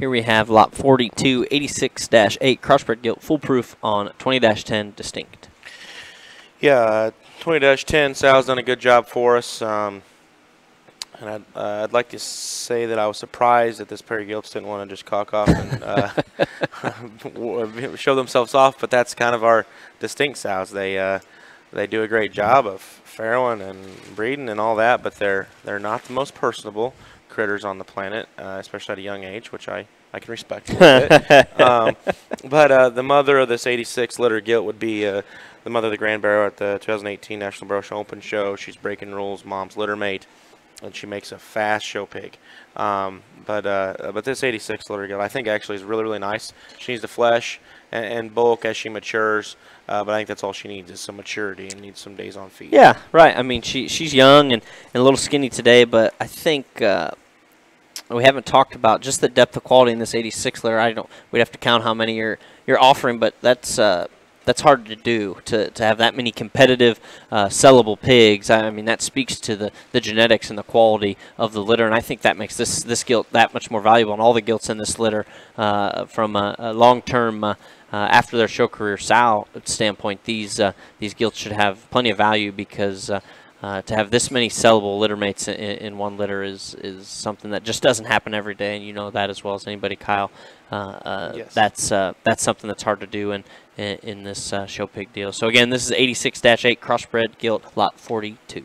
Here we have lot 42, 86-8 crossbred gilt, foolproof on 20-10 distinct. Yeah, 20-10, Sal's done a good job for us. Um, and I'd, uh, I'd like to say that I was surprised that this pair of gilts didn't want to just cock off and uh, show themselves off, but that's kind of our distinct sows. They uh, they do a great job of farrowing and breeding and all that, but they're they're not the most personable critters on the planet, uh, especially at a young age, which I, I can respect a little bit. Um, but uh, the mother of this 86 litter gilt would be uh, the mother of the Grand Barrow at the 2018 National Barrow Open Show. She's breaking rules, mom's litter mate, and she makes a fast show pig. Um, but uh, but this 86 litter gilt, I think actually is really really nice. She needs the flesh and, and bulk as she matures. Uh, but I think that's all she needs is some maturity and needs some days on feed. Yeah, right. I mean, she she's young and, and a little skinny today, but I think uh, we haven't talked about just the depth of quality in this 86 litter. I don't. We'd have to count how many you're you're offering, but that's uh, that's hard to do to, to have that many competitive uh, sellable pigs. I mean, that speaks to the, the genetics and the quality of the litter, and I think that makes this this gilt that much more valuable. And all the gilts in this litter, uh, from a, a long term uh, uh, after their show career sow standpoint, these uh, these gilts should have plenty of value because uh, uh, to have this many sellable litter mates in, in, one litter is is something that just doesn't happen every day, and you know that as well as anybody, Kyle. Uh, yes. That's that's something that's hard to do in in, in this show pig deal. So again, this is 86-8 crossbred gilt lot 42.